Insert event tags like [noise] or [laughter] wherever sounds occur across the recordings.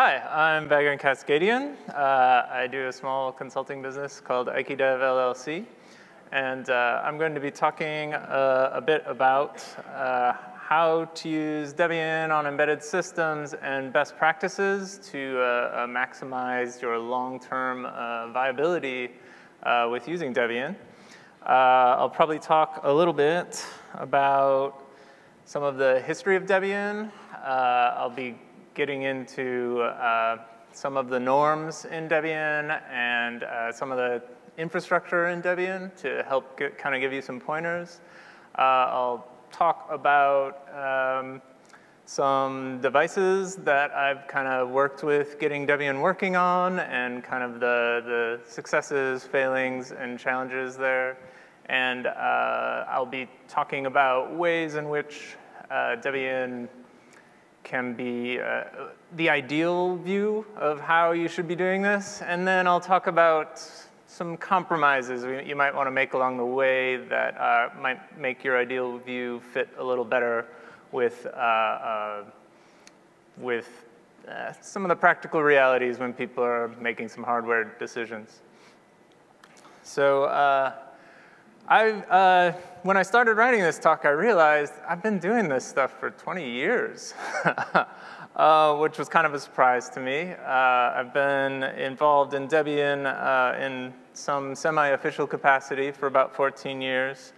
Hi, I'm Vagrant Cascadian. Uh, I do a small consulting business called Aikidev LLC. And uh, I'm going to be talking uh, a bit about uh, how to use Debian on embedded systems and best practices to uh, uh, maximize your long-term viability with using Debian. I'll probably talk a little bit about some of the history of Debian. I'll be getting into uh, some of the norms in Debian and uh, some of the infrastructure in Debian to help get, kind of give you some pointers. Uh, I'll talk about um, some devices that I've kind of worked with getting Debian working on and kind of the, the successes, failings, and challenges there. And uh, I'll be talking about ways in which uh, Debian can be uh, the ideal view of how you should be doing this. And then I'll talk about some compromises you might want to make along the way that uh, might make your ideal view fit a little better with, uh, uh with uh, some of the practical realities when people are making some hardware decisions. So uh, I, uh, when I started writing this talk, I realized I've been doing this stuff for 20 years, [laughs] uh, which was kind of a surprise to me. Uh, I've been involved in Debian uh, in some semi-official capacity for about 14 years.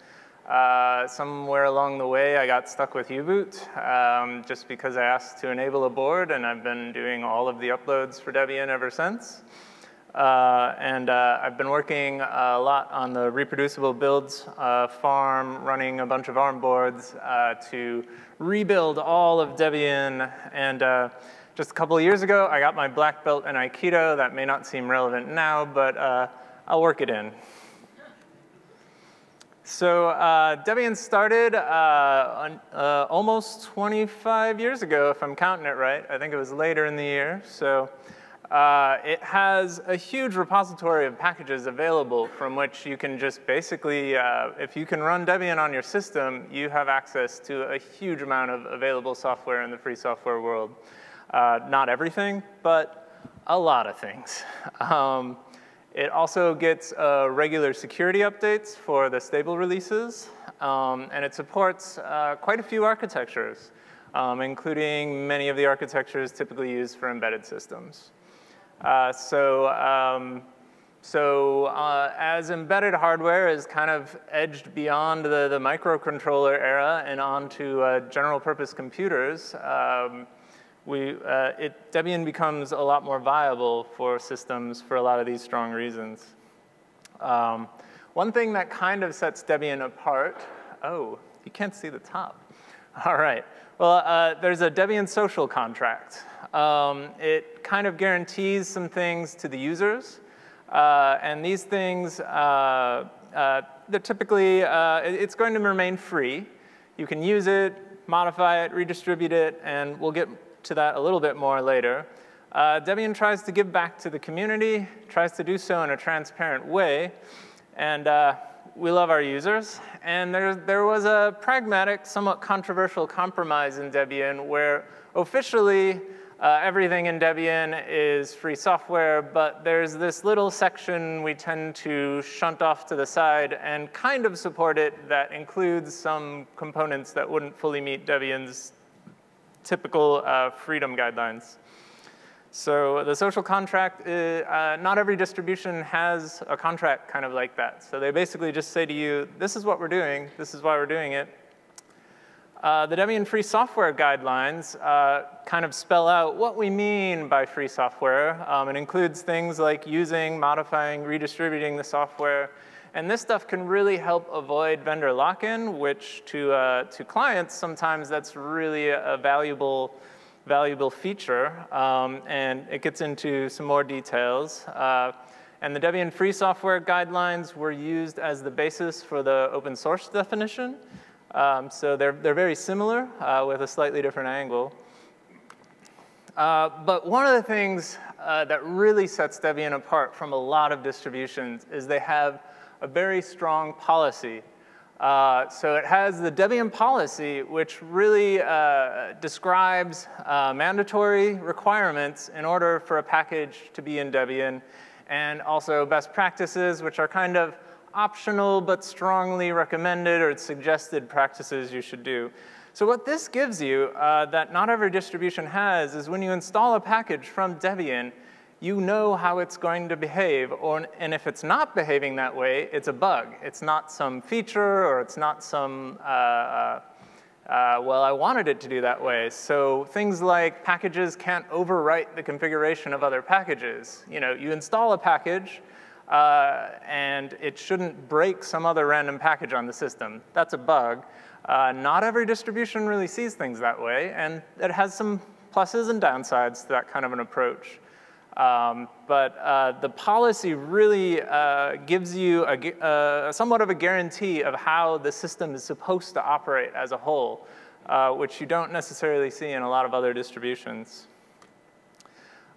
Uh, somewhere along the way, I got stuck with U-Boot um, just because I asked to enable a board, and I've been doing all of the uploads for Debian ever since. Uh, and uh, I've been working a lot on the reproducible builds uh, farm, running a bunch of ARM boards uh, to rebuild all of Debian. And uh, just a couple of years ago, I got my black belt in Aikido. That may not seem relevant now, but uh, I'll work it in. So Debian started on, almost 25 years ago, if I'm counting it right. I think it was later in the year. So. Uh, it has a huge repository of packages available from which you can just basically, uh, if you can run Debian on your system, you have access to a huge amount of available software in the free software world. Uh, not everything, but a lot of things. Um, it also gets uh, regular security updates for the stable releases, um, and it supports uh, quite a few architectures, um, including many of the architectures typically used for embedded systems. Uh, so um, so uh, as embedded hardware is kind of edged beyond the, the microcontroller era and onto uh, general purpose computers, um, we, uh, it, Debian becomes a lot more viable for systems for a lot of these strong reasons. Um, one thing that kind of sets Debian apart, oh, you can't see the top. [laughs] All right, well, uh, there's a Debian social contract. Um, it kind of guarantees some things to the users. Uh, and these things, uh, uh, they're typically, uh, it's going to remain free. You can use it, modify it, redistribute it, and we'll get to that a little bit more later. Uh, Debian tries to give back to the community, tries to do so in a transparent way, and we love our users. And there, there was a pragmatic, somewhat controversial compromise in Debian where officially uh, everything in Debian is free software, but there's this little section we tend to shunt off to the side and kind of support it that includes some components that wouldn't fully meet Debian's typical uh, freedom guidelines. So the social contract, is, uh, not every distribution has a contract kind of like that. So they basically just say to you, this is what we're doing, this is why we're doing it, uh, the Debian Free Software Guidelines uh, kind of spell out what we mean by free software. Um, it includes things like using, modifying, redistributing the software. And this stuff can really help avoid vendor lock-in, which to, uh, to clients, sometimes that's really a, valuable, valuable feature. Um, and it gets into some more details. Uh, and the Debian Free Software Guidelines were used as the basis for the open source definition. Um, so they're, they're very similar uh, with a slightly different angle. Uh, but one of the things uh, that really sets Debian apart from a lot of distributions is they have a very strong policy Uh, so it has the Debian policy, which really uh, describes uh, mandatory requirements in order for a package to be in Debian, and also best practices, which are kind of optional but strongly recommended or suggested practices you should do. So what this gives you uh, that not every distribution has is when you install a package from Debian, you know how it's going to behave, or, and if it's not behaving that way, it's a bug. It's not some feature, or it's not some, uh, uh, uh, well, I wanted it to do that way. So things like packages can't overwrite the configuration of other packages. You know, you install a package, uh, and it shouldn't break some other random package on the system. That's a bug. Uh, not every distribution really sees things that way, and it has some pluses and downsides to that kind of an approach. Um, but uh, the policy really uh, gives you a, uh, somewhat of a guarantee of how the system is supposed to operate as a whole, uh, which you don't necessarily see in a lot of other distributions.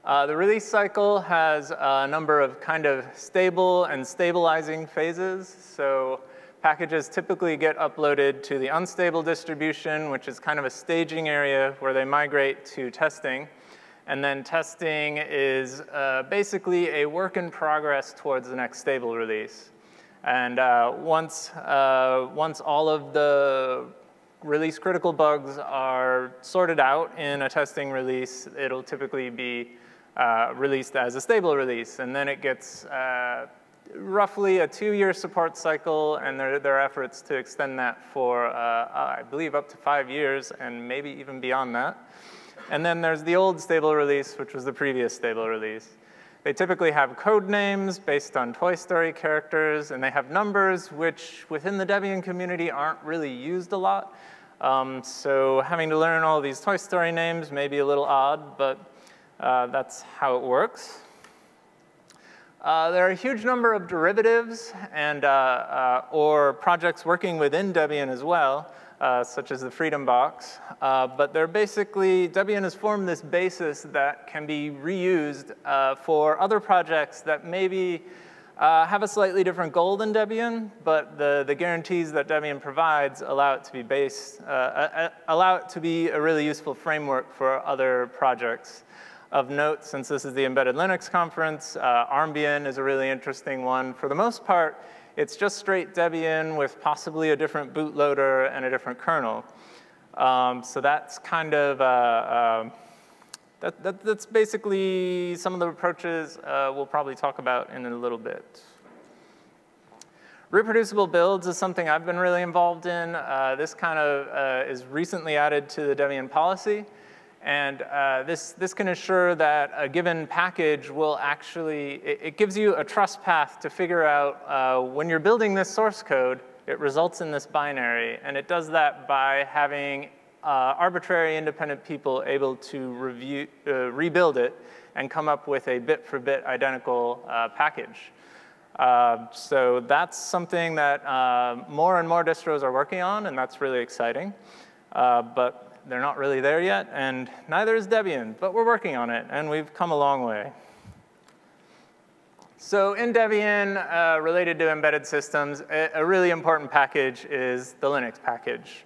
Uh, the release cycle has a number of kind of stable and stabilizing phases. So packages typically get uploaded to the unstable distribution, which is kind of a staging area where they migrate to testing. And then testing is uh, basically a work in progress towards the next stable release. And uh, once, uh, once all of the release critical bugs are sorted out in a testing release, it'll typically be uh, released as a stable release. And then it gets uh, roughly a two-year support cycle, and there, there, are efforts to extend that for, uh, I believe, up to five years, and maybe even beyond that. And then there's the old stable release, which was the previous stable release. They typically have code names based on Toy Story characters, and they have numbers which within the Debian community aren't really used a lot. Um, so having to learn all these Toy Story names may be a little odd, but uh, that's how it works. Uh, there are a huge number of derivatives and, uh, uh or projects working within Debian as well uh, such as the Freedom Box. Uh, but they're basically, Debian has formed this basis that can be reused uh, for other projects that maybe uh, have a slightly different goal than Debian, but the, the guarantees that Debian provides allow it to be based, uh, uh, allow it to be a really useful framework for other projects. Of note, since this is the Embedded Linux conference, Armbian is a really interesting one. For the most part, it's just straight Debian with possibly a different bootloader and a different kernel. Um, so that's kind of, uh, uh, that, that, that's basically some of the approaches uh, we'll probably talk about in a little bit. Reproducible builds is something I've been really involved in. Uh, this kind of uh, is recently added to the Debian policy. And uh, this, this can ensure that a given package will actually, it, it gives you a trust path to figure out uh, when you're building this source code, it results in this binary. And it does that by having uh, arbitrary independent people able to review, uh, rebuild it and come up with a bit for bit identical uh, package. Uh, so that's something that more and more distros are working on, and that's really exciting. but they're not really there yet, and neither is Debian, but we're working on it, and we've come a long way. So in Debian, uh, related to embedded systems, a, a, really important package is the Linux package.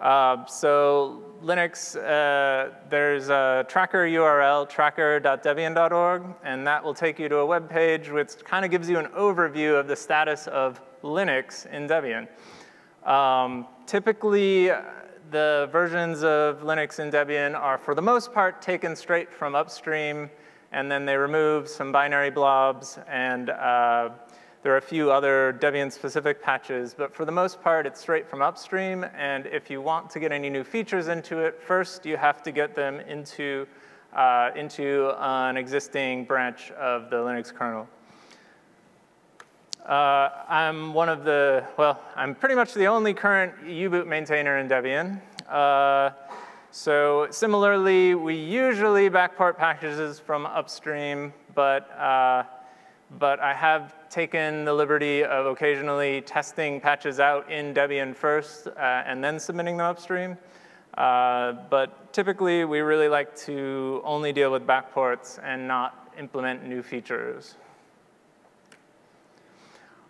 Uh, so Linux, uh, there's a tracker URL, tracker.debian.org, and that will take you to a web page which kind of gives you an overview of the status of Linux in Debian. Um, typically, the versions of Linux and Debian are, for the most part, taken straight from upstream, and then they remove some binary blobs, and uh, there are a few other Debian-specific patches, but for the most part, it's straight from upstream, and if you want to get any new features into it, first you have to get them into, uh, into an existing branch of the Linux kernel. Uh, I'm one of the, well, I'm pretty much the only current U-boot maintainer in Debian. Uh, so similarly, we usually backport packages from upstream, but, uh, but I have taken the liberty of occasionally testing patches out in Debian first uh, and then submitting them upstream. Uh, but typically, we really like to only deal with backports and not implement new features.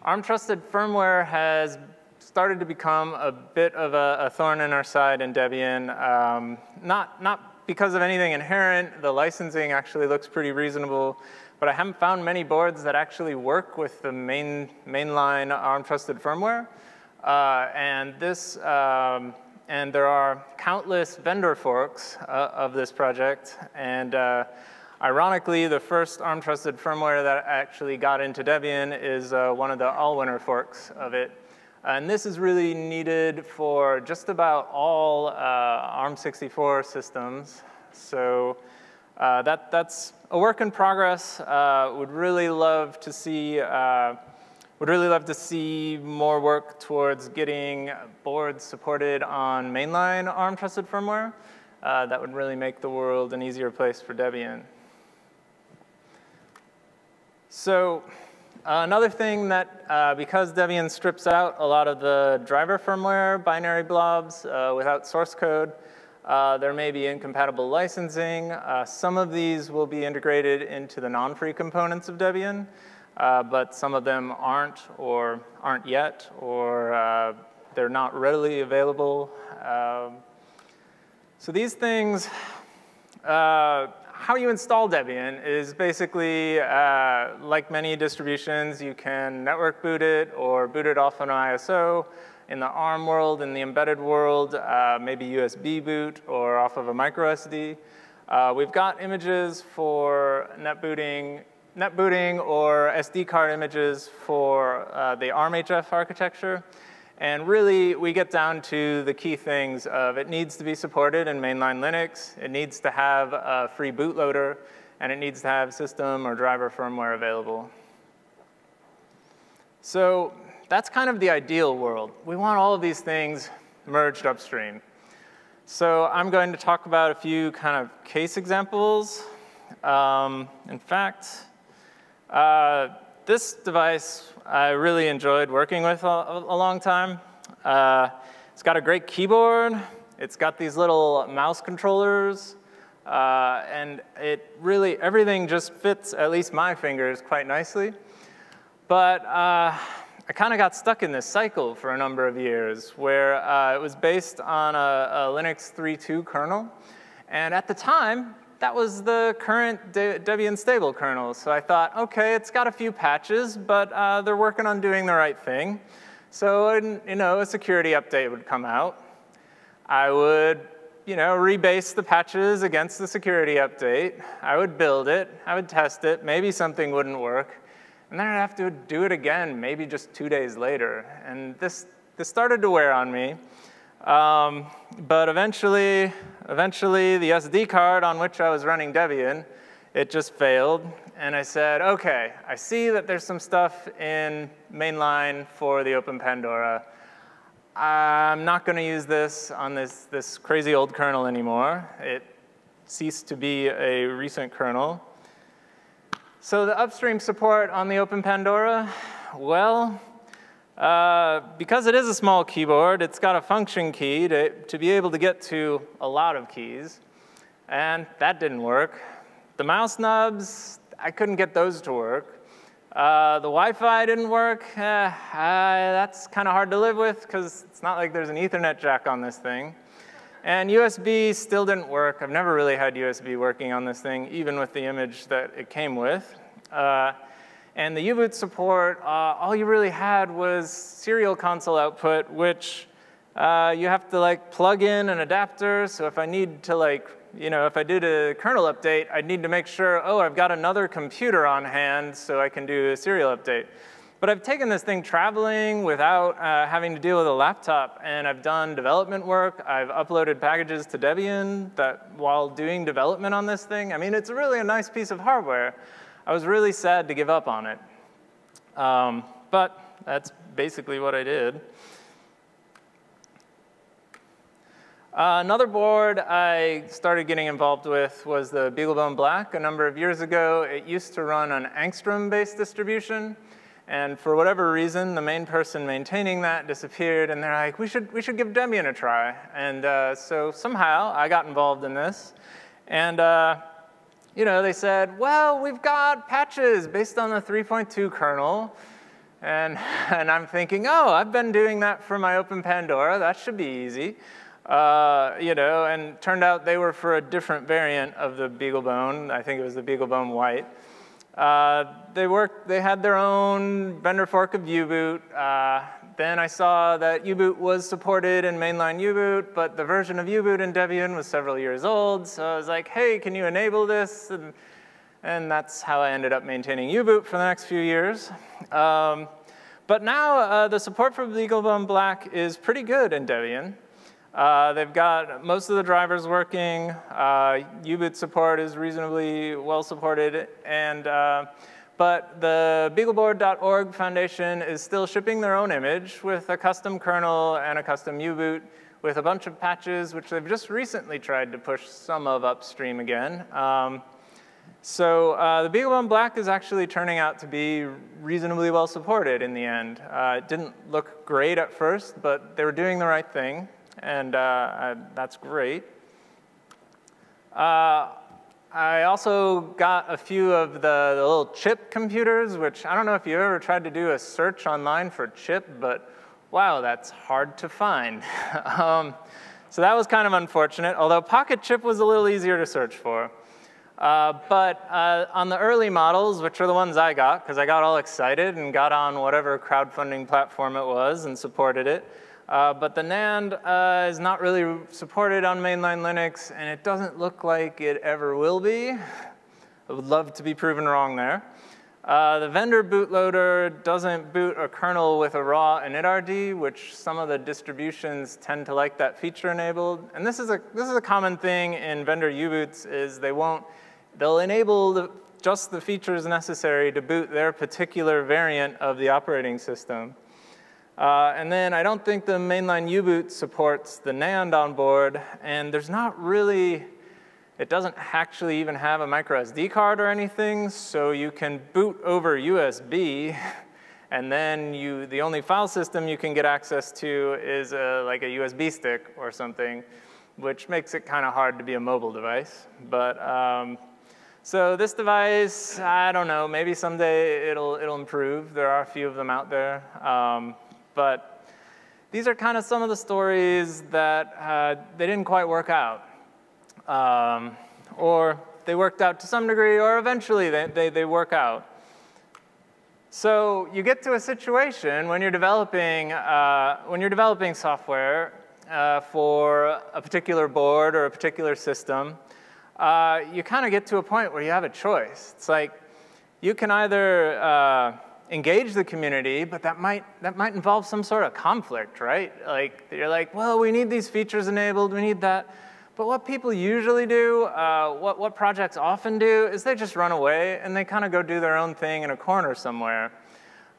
ARM trusted firmware has started to become a bit of a, a thorn in our side in Debian. Um, not, not because of anything inherent, the licensing actually looks pretty reasonable, but I haven't found many boards that actually work with the main mainline ARM trusted firmware. Uh, and this, um, and there are countless vendor forks uh, of this project. And uh, ironically, the first ARM trusted firmware that actually got into Debian is uh, one of the Allwinner forks of it. And this is really needed for just about all uh, ARM64 systems. So uh, that, that's a work in progress. Uh, would really love to see uh, would really love to see more work towards getting boards supported on mainline ARM trusted firmware. Uh, that would really make the world an easier place for Debian. So uh, another thing that, uh, because Debian strips out a lot of the driver firmware binary blobs without source code, uh, there may be incompatible licensing. Uh, some of these will be integrated into the non-free components of Debian, uh, but some of them aren't or aren't yet, or uh, they're not readily available. Um, so these things, uh, how you install Debian is basically, uh, like many distributions, you can network boot it or boot it off an ISO in the ARM world, in the embedded world, uh, maybe USB boot or off of a micro SD. Uh, we've got images for net booting, net booting or SD card images for uh, the ARMHF architecture. And really, we get down to the key things of it needs to be supported in mainline Linux, it needs to have a free bootloader, and it needs to have system or driver firmware available. So that's kind of the ideal world. We want all of these things merged upstream. So I'm going to talk about a few kind of case examples. Um, in fact, uh, this device I really enjoyed working with a, a long time. Uh, it's got a great keyboard. It's got these little mouse controllers. Uh, and it really, everything just fits, at least my fingers, quite nicely. But uh, I kind of got stuck in this cycle for a number of years where uh, it was based on a, a Linux 3.2 kernel. And at the time, that was the current Debian stable kernel. So I thought, okay, it's got a few patches, but uh, they're working on doing the right thing. So, you know, a security update would come out. I would, you know, rebase the patches against the security update. I would build it. I would test it. Maybe something wouldn't work. And then I'd have to do it again, maybe just two days later. And this, this started to wear on me. Um, but eventually, eventually, the SD card on which I was running Debian, it just failed. And I said, okay, I see that there's some stuff in mainline for the Open Pandora. I'm not going to use this on this, this crazy old kernel anymore. It ceased to be a recent kernel. So the upstream support on the Open Pandora, well, uh, because it is a small keyboard, it's got a function key to, to be able to get to a lot of keys, and that didn't work. The mouse nubs, I couldn't get those to work. Uh, the Wi-Fi didn't work. Uh, uh, that's kind of hard to live with because it's not like there's an Ethernet jack on this thing. And USB still didn't work. I've never really had USB working on this thing, even with the image that it came with. And the U-boot support, uh, all you really had was serial console output, which uh, you have to like plug in an adapter. So if I need to like, you know, if I did a kernel update, I'd need to make sure, oh, I've got another computer on hand so I can do a serial update. But I've taken this thing traveling without uh, having to deal with a laptop, and I've done development work. I've uploaded packages to Debian that while doing development on this thing, I mean, it's really a nice piece of hardware. I was really sad to give up on it. Um, but that's basically what I did. Uh, another board I started getting involved with was the BeagleBone Black a number of years ago. It used to run an Angstrom-based distribution. And for whatever reason, the main person maintaining that disappeared, and they're like, we should, we should give Debian a try. And uh, so somehow I got involved in this. And uh, you know, they said, well, we've got patches based on the 3.2 kernel. And, [laughs] and I'm thinking, oh, I've been doing that for my Open Pandora. That should be easy. Uh, you know, and turned out they were for a different variant of the BeagleBone. I think it was the BeagleBone White. Uh, they worked, they had their own vendor fork of U-Boot. Uh, then I saw that U-Boot was supported in mainline U-Boot, but the version of U-Boot in Debian was several years old. So I was like, hey, can you enable this? And, and that's how I ended up maintaining U-Boot for the next few years. Um, but now uh, the support for BeagleBone Black is pretty good in Debian. Uh, they've got most of the drivers working. Uh, U-Boot support is reasonably well supported. And, uh, but the beagleboard.org Foundation is still shipping their own image with a custom kernel and a custom U-Boot with a bunch of patches, which they've just recently tried to push some of upstream again. Um, so uh, the BeagleBone Black is actually turning out to be reasonably well supported in the end. Uh, it didn't look great at first, but they were doing the right thing and uh, that's great. I also got a few of the, the, little chip computers, which I don't know if you ever tried to do a search online for chip, but wow, that's hard to find. [laughs] um, so that was kind of unfortunate, although Pocket Chip was a little easier to search for. Uh, but uh, on the early models, which are the ones I got, because I got all excited and got on whatever crowdfunding platform it was and supported it, uh, but the NAND uh, is not really supported on mainline Linux, and it doesn't look like it ever will be. I would love to be proven wrong there. Uh, the vendor bootloader doesn't boot a kernel with a raw initRD, which some of the distributions tend to like that feature enabled. And this is a, this is a common thing in vendor U-boots is they won't, they'll enable the, just the features necessary to boot their particular variant of the operating system. Uh, and then I don't think the mainline U-boot supports the NAND on board, and there's not really, it doesn't actually even have a micro SD card or anything, so you can boot over USB, [laughs] and then you, the only file system you can get access to is a, like a USB stick or something, which makes it kind of hard to be a mobile device. But um, so this device, I don't know, maybe someday it'll, it'll improve. There are a few of them out there. Um, but these are kind of some of the stories that uh, they didn't quite work out. Um, or they worked out to some degree, or eventually they, they, they work out. So you get to a situation when you're developing, uh, when you're developing software uh, for a particular board or a particular system, uh, you kind of get to a point where you have a choice. It's like you can either uh, engage the community, but that might, that might involve some sort of conflict, right? Like, you're like, well, we need these features enabled, we need that. But what people usually do, uh, what, what projects often do, is they just run away and they kind of go do their own thing in a corner somewhere.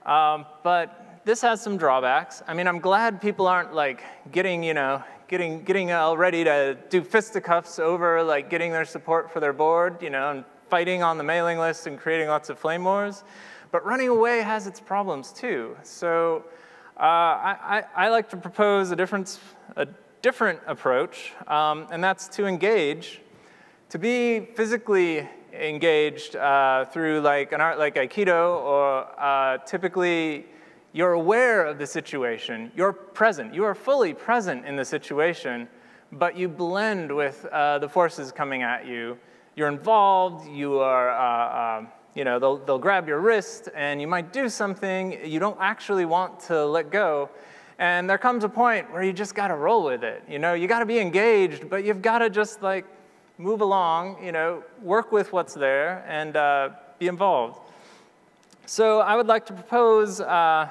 Um, but this has some drawbacks. I mean, I'm glad people aren't like getting, you know, getting, getting all ready to do fisticuffs over like getting their support for their board, you know, and fighting on the mailing list and creating lots of flame wars. But running away has its problems too. So uh, I, I, like to propose a different, a different approach, um, and that's to engage, to be physically engaged uh, through like an art like Aikido, or uh, typically you're aware of the situation, you're present, you are fully present in the situation, but you blend with uh, the forces coming at you. You're involved, you are uh, um, you know, they'll, they'll grab your wrist and you might do something you don't actually want to let go. And there comes a point where you just got to roll with it. You know, you got to be engaged, but you've got to just like move along, you know, work with what's there and uh, be involved. So I would like to propose uh,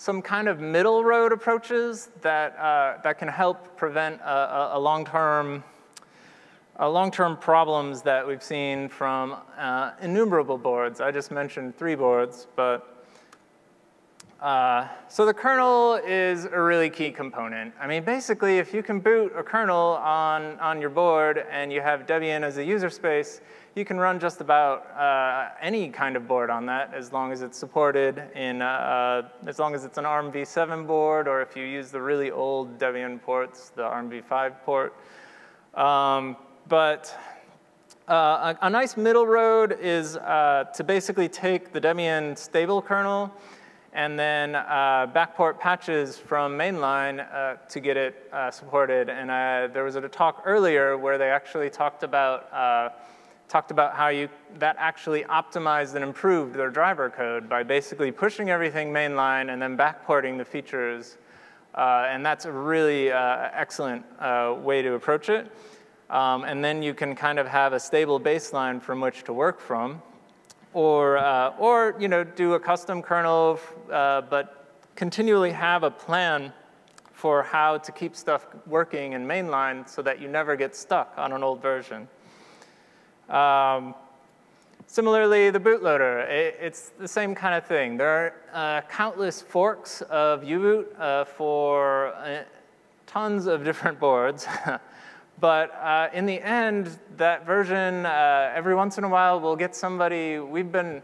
some kind of middle road approaches that, uh, that can help prevent a, a long-term uh, long-term problems that we've seen from uh, innumerable boards. I just mentioned three boards, but uh, so the kernel is a really key component. I mean, basically, if you can boot a kernel on, on your board and you have Debian as a user space, you can run just about uh, any kind of board on that as long as it's supported in, uh, as long as it's an ARM v7 board or if you use the really old Debian ports, the ARM v5 port. Um, but uh, a, a, nice middle road is uh, to basically take the Debian stable kernel and then uh, backport patches from mainline uh, to get it uh, supported. And uh, there was a talk earlier where they actually talked about uh, talked about how you that actually optimized and improved their driver code by basically pushing everything mainline and then backporting the features. Uh, and that's a really excellent way to approach it. Um, and then you can kind of have a stable baseline from which to work from or, uh, or you know, do a custom kernel, uh, but continually have a plan for how to keep stuff working in mainline so that you never get stuck on an old version. Um, similarly, the bootloader, it, it's the same kind of thing. There are uh, countless forks of U-boot uh, for uh, tons of different boards. [laughs] But uh, in the end, that version, uh, every once in a while, we'll get somebody, we've been,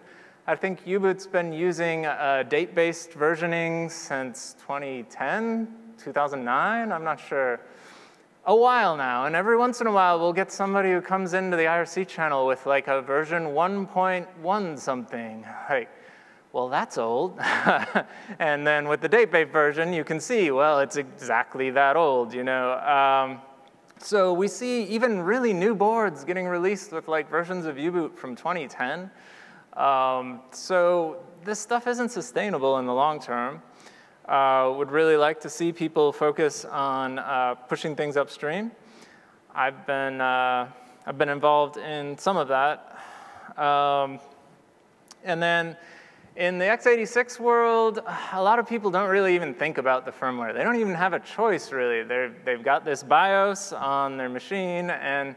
I think U-Boot's been using uh, date-based versioning since 2010, 2009, I'm not sure. A while now, and every once in a while, we'll get somebody who comes into the IRC channel with like a version 1.1 something. Like, well, that's old. [laughs] and then with the date-based version, you can see, well, it's exactly that old, you know. Um, so we see even really new boards getting released with like versions of U-Boot from 2010. Um, so this stuff isn't sustainable in the long term. Uh, would really like to see people focus on uh, pushing things upstream. I've been, uh, I've been involved in some of that. Um, and then in the x86 world, a lot of people don't really even think about the firmware. They don't even have a choice, really. they they've got this BIOS on their machine, and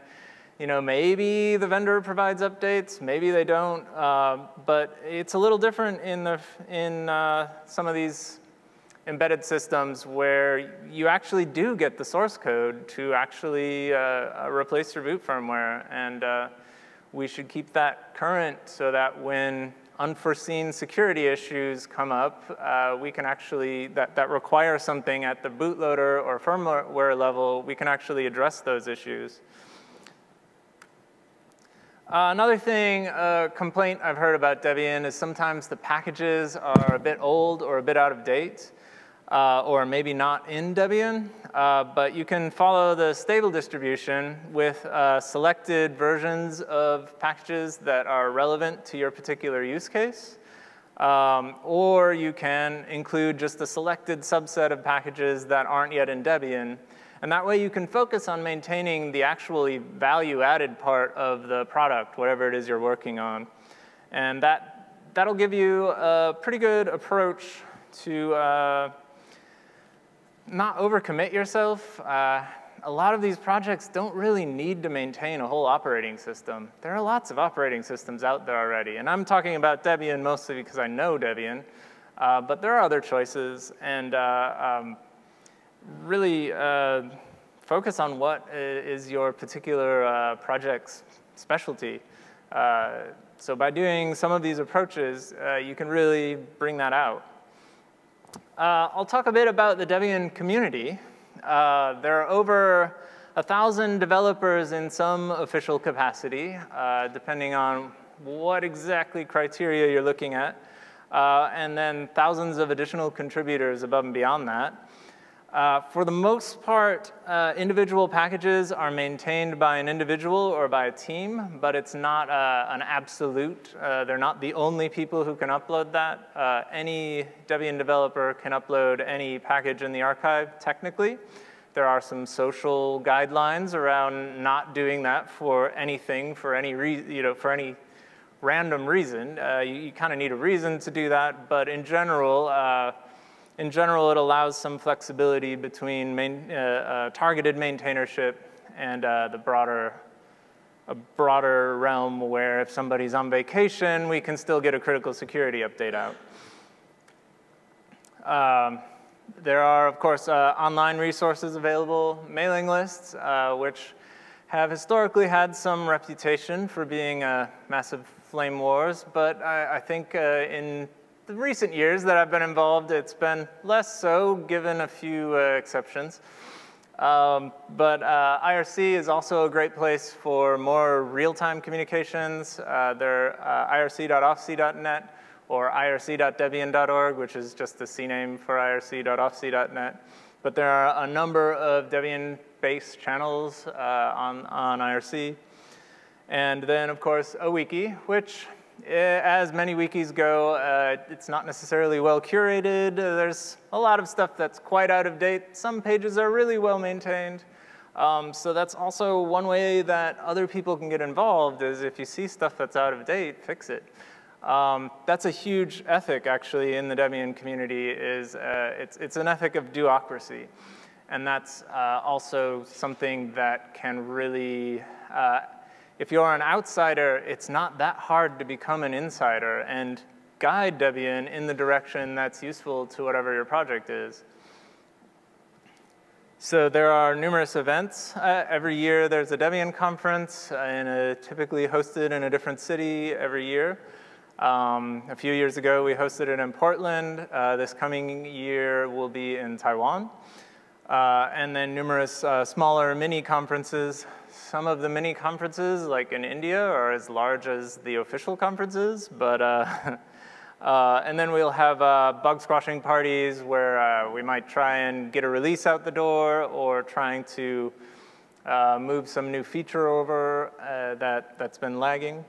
you know, maybe the vendor provides updates, maybe they don't, uh, but it's a little different in, the, in uh, some of these embedded systems where you actually do get the source code to actually uh, replace your boot firmware, and uh, we should keep that current so that when unforeseen security issues come up, uh, we can actually, that, that require something at the bootloader or firmware level, we can actually address those issues. Uh, another thing, a uh, complaint I've heard about Debian is sometimes the packages are a bit old or a bit out of date uh, or maybe not in Debian, uh, but you can follow the stable distribution with uh, selected versions of packages that are relevant to your particular use case. Um, or you can include just a selected subset of packages that aren't yet in Debian. And that way you can focus on maintaining the actually value-added part of the product, whatever it is you're working on. And that, that'll give you a pretty good approach to uh, not overcommit yourself. Uh, a lot of these projects don't really need to maintain a whole operating system. There are lots of operating systems out there already. And I'm talking about Debian mostly because I know Debian. Uh, but there are other choices. And uh, um, really uh, focus on what is your particular uh, project's specialty. Uh, so by doing some of these approaches, you can really bring that out. Uh, I'll talk a bit about the Debian community. Uh, there are over a thousand developers in some official capacity, uh, depending on what exactly criteria you're looking at, uh, and then thousands of additional contributors above and beyond that. Uh, for the most part, uh, individual packages are maintained by an individual or by a team, but it's not uh, an absolute. Uh, they're not the only people who can upload that. Uh, any Debian developer can upload any package in the archive, technically. There are some social guidelines around not doing that for anything, for any, you know, for any random reason. You, you kind of need a reason to do that, but in general, in general, it allows some flexibility between main, uh, uh, targeted maintainership and uh, the broader, a broader realm where if somebody's on vacation, we can still get a critical security update out. Um, there are, of course, uh, online resources available, mailing lists, uh, which have historically had some reputation for being massive flame wars, but I, I think uh, in the recent years that I've been involved, it's been less so, given a few uh, exceptions. Um, but uh, IRC is also a great place for more real-time communications. Uh, they're uh, irc.oftc.net, or irc.debian.org, which is just the CNAME for irc.oftc.net. But there are a number of Debian-based channels uh, on, on IRC. And then, of course, a wiki, which, as many wikis go, uh, it's not necessarily well curated. There's a lot of stuff that's quite out of date. Some pages are really well maintained. Um, so that's also one way that other people can get involved is if you see stuff that's out of date, fix it. Um, that's a huge ethic, actually, in the Debian community, is uh, it's, it's an ethic of doocracy. And that's uh, also something that can really, if you're an outsider, it's not that hard to become an insider and guide Debian in the direction that's useful to whatever your project is. So there are numerous events. Uh, every year there's a Debian conference, uh, typically hosted in a different city every year. Um, a few years ago, we hosted it in Portland. Uh, this coming year will be in Taiwan. Uh, and then numerous uh, smaller mini conferences. Some of the mini conferences, like in India, are as large as the official conferences, but uh, [laughs] Uh, and then we'll have uh, bug squashing parties where uh, we might try and get a release out the door or trying to move some new feature over that, that's been lagging.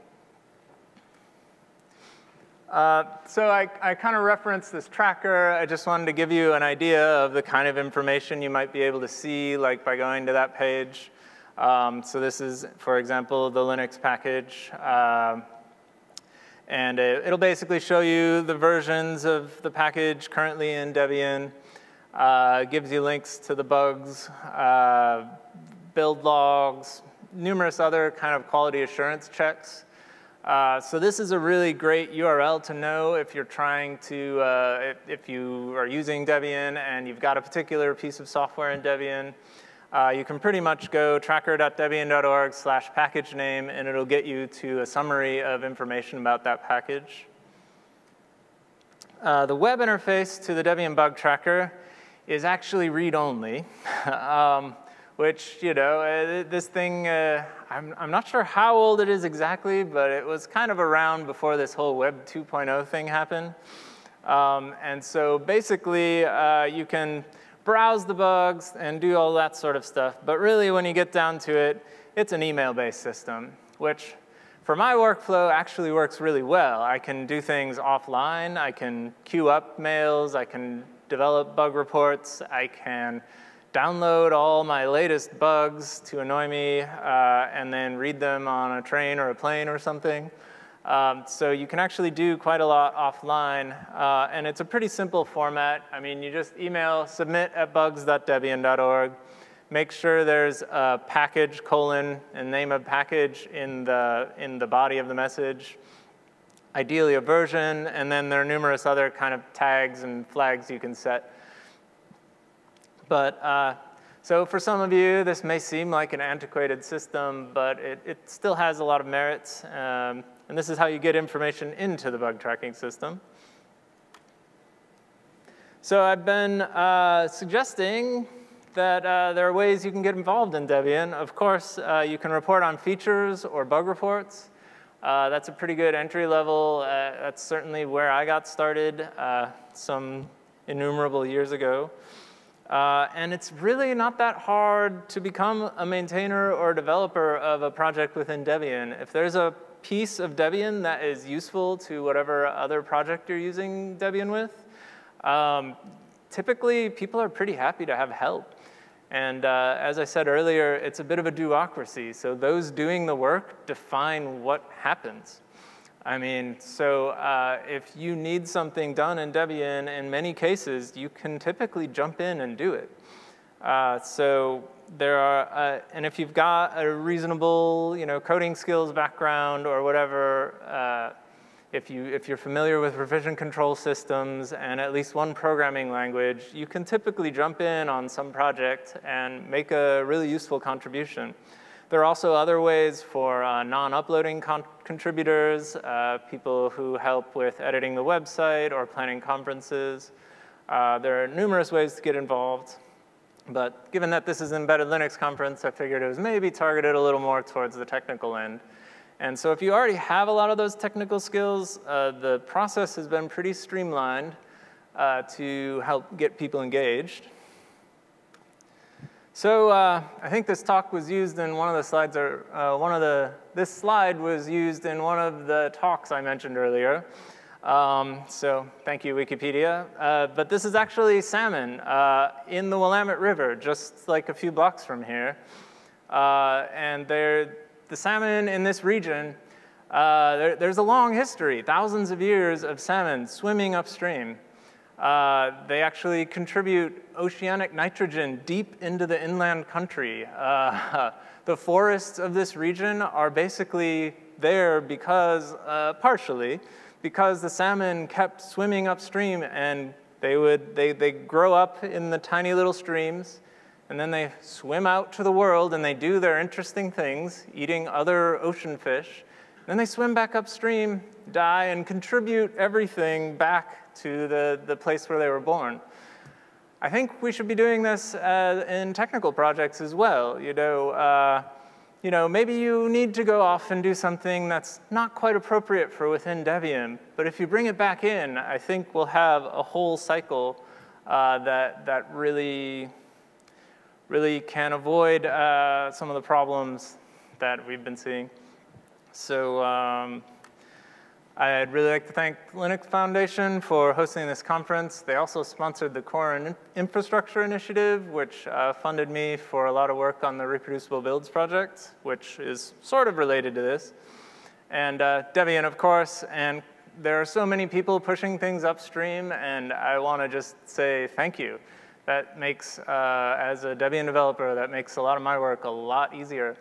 Uh, so I, I kind of referenced this tracker. I just wanted to give you an idea of the kind of information you might be able to see, like by going to that page. Um, so this is, for example, the Linux package. Uh, and it, will basically show you the versions of the package currently in Debian. Uh, gives you links to the bugs, uh, build logs, numerous other kind of quality assurance checks. Uh, so this is a really great URL to know if you're trying to, uh, if, if, you are using Debian and you've got a particular piece of software in Debian, uh, you can pretty much go tracker.debian.org slash package name and it'll get you to a summary of information about that package. Uh, the web interface to the Debian bug tracker is actually read-only. [laughs] um, which, you know, uh, this thing, uh, I'm, I'm not sure how old it is exactly, but it was kind of around before this whole Web 2.0 thing happened. Um, and so basically, uh, you can browse the bugs and do all that sort of stuff. But really, when you get down to it, it's an email-based system, which for my workflow actually works really well. I can do things offline. I can queue up mails. I can develop bug reports. I can download all my latest bugs to annoy me, uh, and then read them on a train or a plane or something. Um, so you can actually do quite a lot offline, uh, and it's a pretty simple format. I mean, you just email submit at bugs.debian.org, make sure there's a package colon and name of package in the, in the body of the message, ideally a version, and then there are numerous other kind of tags and flags you can set but uh, so for some of you, this may seem like an antiquated system, but it, it still has a lot of merits. Um, and this is how you get information into the bug tracking system. So I've been uh, suggesting that uh, there are ways you can get involved in Debian. Of course, uh, you can report on features or bug reports. Uh, that's a pretty good entry level. Uh, that's certainly where I got started uh, some innumerable years ago. Uh, and it's really not that hard to become a maintainer or developer of a project within Debian. If there's a piece of Debian that is useful to whatever other project you're using Debian with, um, typically people are pretty happy to have help. And uh, as I said earlier, it's a bit of a doocracy. So those doing the work define what happens. I mean, so uh, if you need something done in Debian, in many cases, you can typically jump in and do it. Uh, so there are, uh, and if you've got a reasonable, you know, coding skills background or whatever, uh, if, you, if you're familiar with revision control systems and at least one programming language, you can typically jump in on some project and make a really useful contribution. There are also other ways for uh, non-uploading con contributors, uh, people who help with editing the website or planning conferences. Uh, there are numerous ways to get involved. But given that this is an embedded Linux conference, I figured it was maybe targeted a little more towards the technical end. And so if you already have a lot of those technical skills, uh, the process has been pretty streamlined uh, to help get people engaged. So uh, I think this talk was used in one of the slides, or uh, one of the, this slide was used in one of the talks I mentioned earlier. Um, so thank you, Wikipedia. Uh, but this is actually salmon uh, in the Willamette River, just like a few blocks from here. Uh, and the salmon in this region, uh, there, there's a long history, thousands of years of salmon swimming upstream. Uh, they actually contribute oceanic nitrogen deep into the inland country. Uh, [laughs] the forests of this region are basically there because, uh, partially, because the salmon kept swimming upstream and they would, they, they grow up in the tiny little streams and then they swim out to the world and they do their interesting things, eating other ocean fish. Then they swim back upstream, die, and contribute everything back to the, the place where they were born. I think we should be doing this uh, in technical projects as well. You know, uh, you know, maybe you need to go off and do something that's not quite appropriate for within Debian, but if you bring it back in, I think we'll have a whole cycle uh, that, that really, really can avoid uh, some of the problems that we've been seeing. So um, I'd really like to thank Linux Foundation for hosting this conference. They also sponsored the Core Infrastructure Initiative, which uh, funded me for a lot of work on the Reproducible Builds project, which is sort of related to this. And uh, Debian, of course, and there are so many people pushing things upstream, and I want to just say thank you. That makes, uh, as a Debian developer, that makes a lot of my work a lot easier.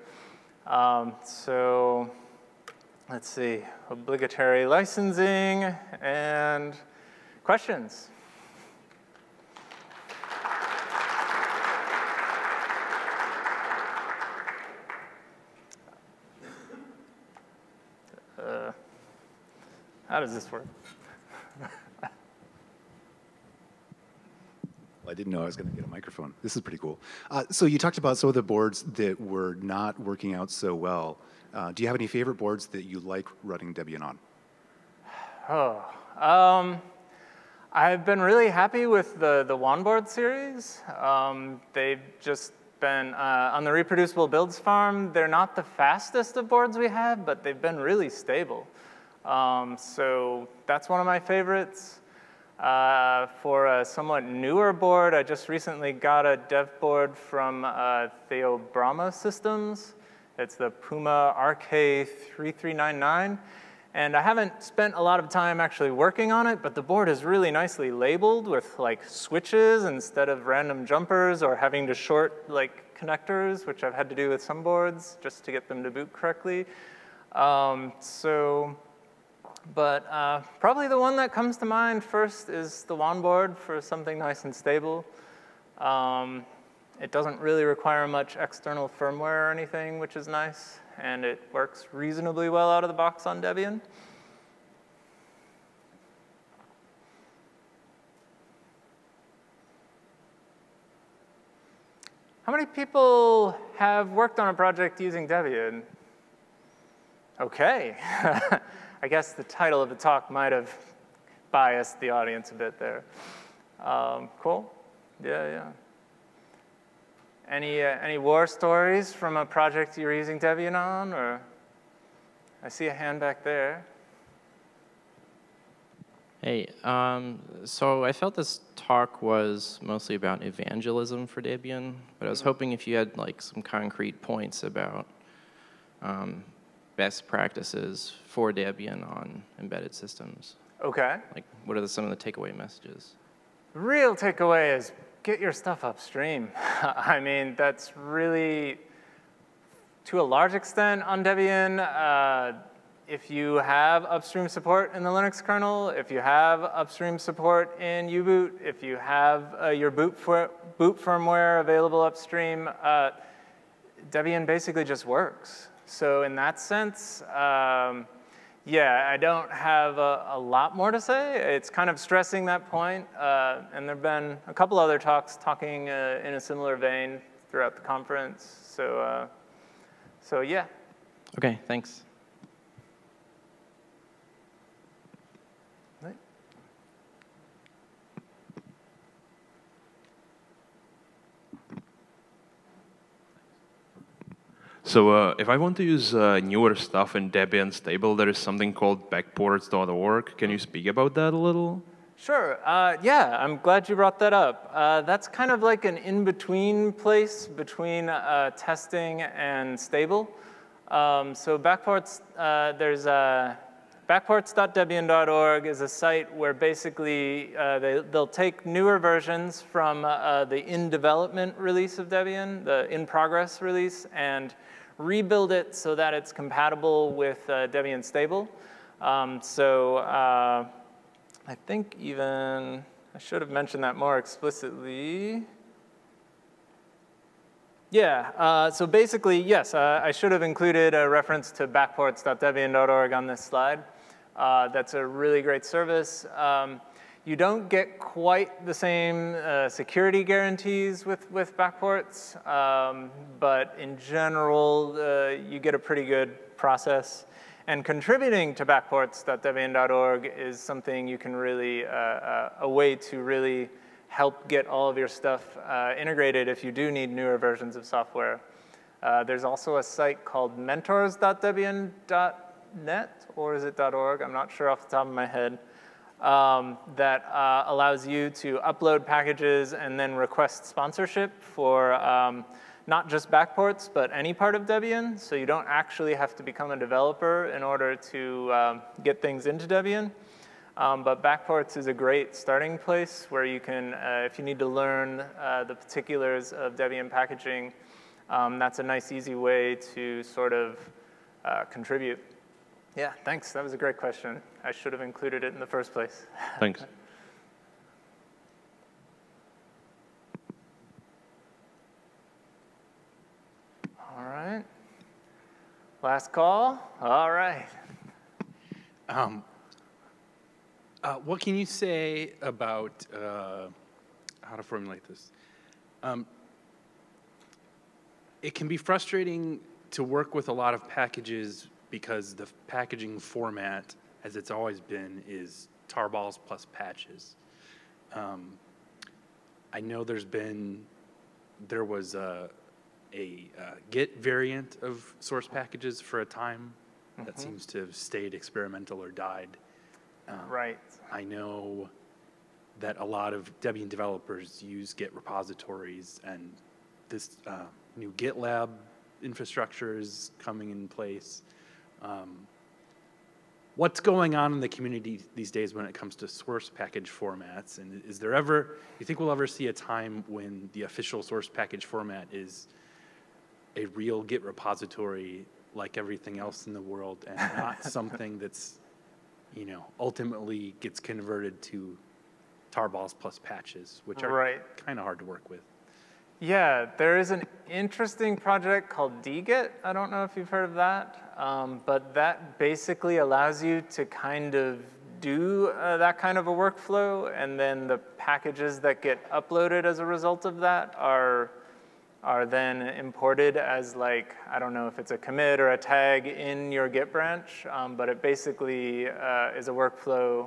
Um, so let's see, obligatory licensing and questions. Uh, how does this work? [laughs] I didn't know I was going to get a microphone. This is pretty cool. Uh, so you talked about some of the boards that were not working out so well. Uh, do you have any favorite boards that you like running Debian on? Oh, um, I've been really happy with the, the Wandboard series. Um, they've just been, uh, on the reproducible builds farm, they're not the fastest of boards we have, but they've been really stable. Um, so that's one of my favorites. Uh, for a somewhat newer board, I just recently got a dev board from uh, Theobroma Systems. It's the Puma RK3399. And I haven't spent a lot of time actually working on it, but the board is really nicely labeled with like switches instead of random jumpers or having to short like connectors, which I've had to do with some boards just to get them to boot correctly. Um, so, but uh, probably the one that comes to mind first is the Wandboard for something nice and stable. Um, it doesn't really require much external firmware or anything, which is nice, and it works reasonably well out of the box on Debian. How many people have worked on a project using Debian? Okay. [laughs] I guess the title of the talk might have biased the audience a bit there. Um, cool? Yeah, yeah. Any, uh, any war stories from a project you're using Debian on? Or I see a hand back there. Hey, um, so I felt this talk was mostly about evangelism for Debian, but I was mm-hmm. hoping if you had like some concrete points about um, best practices for Debian on embedded systems. Okay. Like, what are the, some of the takeaway messages? The real takeaway is get your stuff upstream. [laughs] I mean, that's really, to a large extent on Debian, uh, if you have upstream support in the Linux kernel, if you have upstream support in U-boot, if you have uh, your boot, boot firmware available upstream, uh, Debian basically just works. So in that sense, um, yeah, I don't have a, a, lot more to say. It's kind of stressing that point, uh, and there have been a couple other talks talking uh, in a similar vein throughout the conference. So, uh, so yeah. Okay, thanks. So uh, if I want to use uh, newer stuff in Debian stable, there is something called backports.org. Can you speak about that a little? Sure. Uh, yeah, I'm glad you brought that up. Uh, that's kind of like an in-between place between uh, testing and stable. Um, so backports, uh, there's a backports.debian.org is a site where basically uh, they, they'll take newer versions from uh, the in development release of Debian, the in progress release, and rebuild it so that it's compatible with Debian stable. Um, so I think even, I should have mentioned that more explicitly. Yeah, uh, so basically, yes, uh, I should have included a reference to backports.debian.org on this slide. Uh, that's a really great service. Um, you don't get quite the same uh, security guarantees with, with backports, um, but in general, uh, you get a pretty good process. And contributing to backports.debian.org is something you can really, uh, uh, a way to really help get all of your stuff uh, integrated if you do need newer versions of software. Uh, there's also a site called mentors.debian.net, or is it .org? I'm not sure off the top of my head. Um, that uh, allows you to upload packages and then request sponsorship for um, not just backports, but any part of Debian. So you don't actually have to become a developer in order to um, get things into Debian. Um, but backports is a great starting place where you can, uh, if you need to learn uh, the particulars of Debian packaging, um, that's a nice, easy way to sort of uh, contribute. Yeah, thanks. That was a great question. I should have included it in the first place. Thanks. [laughs] All right. Last call. All right. Um, uh, what can you say about uh, how to formulate this? Um, it can be frustrating to work with a lot of packages because the packaging format, as it's always been, is tarballs plus patches. Um, I know there's been, there was a, a uh, Git variant of source packages for a time. That Mhm. seems to have stayed experimental or died. Um, Right. I know that a lot of Debian developers use Git repositories, and this uh, new GitLab infrastructure is coming in place. Um, what's going on in the community these days when it comes to source package formats? And is there ever, you think we'll ever see a time when the official source package format is a real Git repository like everything else in the world and [laughs] not something that's, you know, ultimately gets converted to tarballs plus patches, which are Right. kind of hard to work with. Yeah, there is an interesting project called dgit. I don't know if you've heard of that, um, but that basically allows you to kind of do uh, that kind of a workflow, and then the packages that get uploaded as a result of that are are then imported as like, I don't know if it's a commit or a tag in your Git branch, um, but it basically uh, is a workflow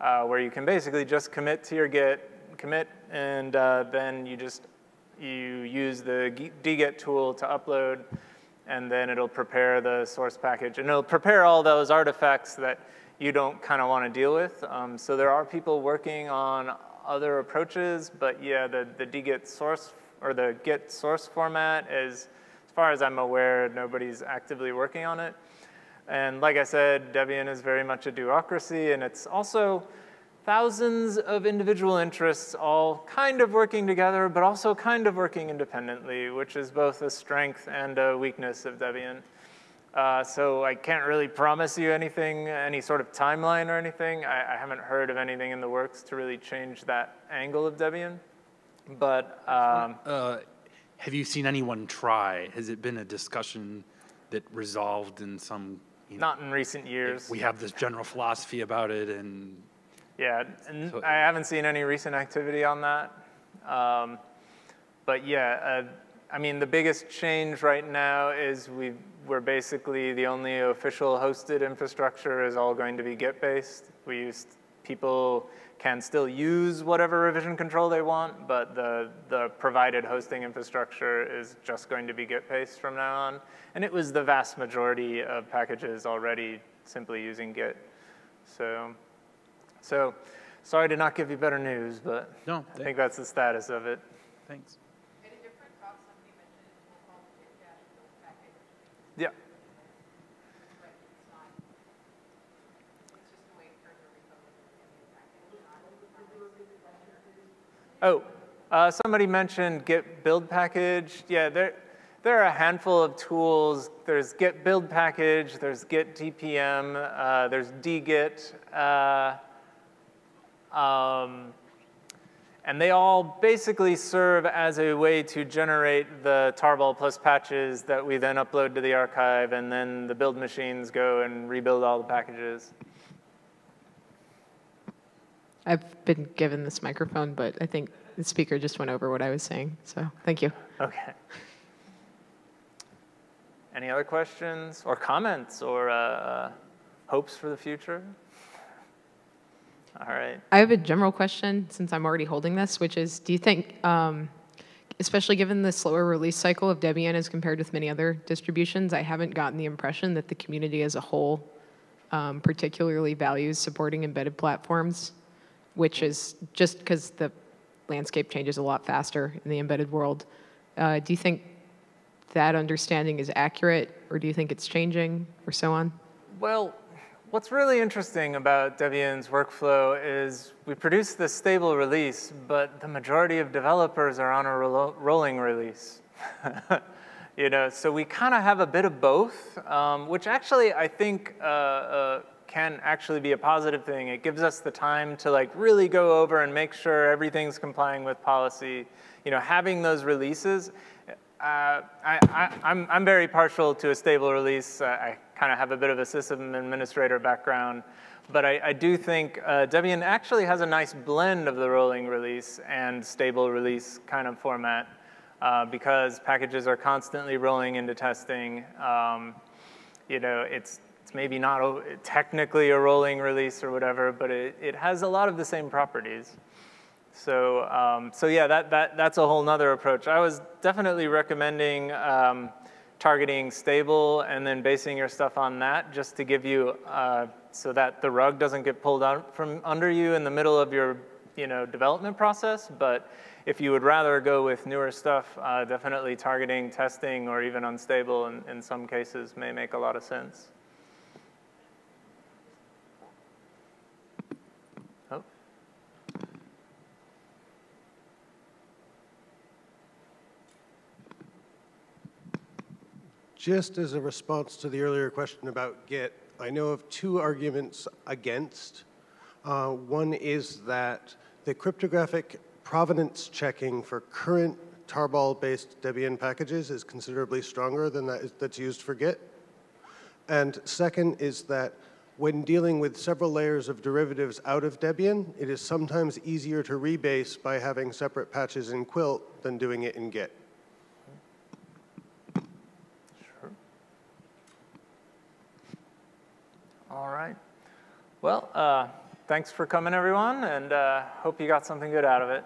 uh, where you can basically just commit to your Git, commit, and uh, then you just, you use the dgit tool to upload, and then it'll prepare the source package, and it'll prepare all those artifacts that you don't kind of want to deal with. Um, so there are people working on other approaches, but yeah, the, the dget source or the Git source format is, as far as I'm aware, nobody's actively working on it. And like I said, Debian is very much a do-ocracy, and it's also thousands of individual interests all kind of working together, but also kind of working independently, which is both a strength and a weakness of Debian. Uh, so I can't really promise you anything, any sort of timeline or anything. I, I haven't heard of anything in the works to really change that angle of Debian. But um, Uh, have you seen anyone try? Has it been a discussion that resolved in some, you know, not in recent years. we have this general philosophy about it and Yeah, and So- I haven't seen any recent activity on that. Um, but yeah, uh, I mean, the biggest change right now is we we're basically the only official hosted infrastructure is all going to be Git based. We used people can still use whatever revision control they want, but the, the provided hosting infrastructure is just going to be Git-based from now on. And it was the vast majority of packages already simply using Git. So, so sorry to not give you better news, but No, I think that's the status of it. Thanks. In a different talk, somebody mentioned it's more called Git dash build package, Yeah. but it's not. It's just a way for the repo to Oh, get package, not uh, somebody mentioned Git build package. Yeah, there, there are a handful of tools. There's Git build package, there's Git DPM, uh, there's dgit. Uh, um, and they all basically serve as a way to generate the tarball plus patches that we then upload to the archive, and then the build machines go and rebuild all the packages. I've been given this microphone, but I think the speaker just went over what I was saying. So thank you. Okay. Any other questions or comments or uh, hopes for the future? All right. I have a general question since I'm already holding this, which is do you think, um, especially given the slower release cycle of Debian as compared with many other distributions, I haven't gotten the impression that the community as a whole um, particularly values supporting embedded platforms, which is just because the landscape changes a lot faster in the embedded world. Uh, do you think that understanding is accurate, or do you think it's changing, or so on? Well, what's really interesting about Debian's workflow is we produce this stable release, but the majority of developers are on a ro rolling release. [laughs] you know, so we kind of have a bit of both, um, which actually I think uh, uh, can actually be a positive thing. It gives us the time to like really go over and make sure everything's complying with policy. You know, having those releases, uh, I, am I'm very partial to a stable release. I kind of have a bit of a system administrator background. But I, I do think uh, Debian actually has a nice blend of the rolling release and stable release kind of format uh, because packages are constantly rolling into testing. Um, you know, it's, it's maybe not technically a rolling release or whatever, but it, it has a lot of the same properties. So, um, so yeah, that, that, that's a whole nother approach. I was definitely recommending um, targeting stable and then basing your stuff on that just to give you, uh, so that the rug doesn't get pulled out from under you in the middle of your you know, development process. But if you would rather go with newer stuff, uh, definitely targeting testing or even unstable in, in some cases may make a lot of sense. Just as a response to the earlier question about Git, I know of two arguments against. Uh, one is that the cryptographic provenance checking for current tarball-based Debian packages is considerably stronger than that that's used for Git. And second is that when dealing with several layers of derivatives out of Debian, it is sometimes easier to rebase by having separate patches in Quilt than doing it in Git. All right. Well, uh, thanks for coming, everyone, and uh, hope you got something good out of it.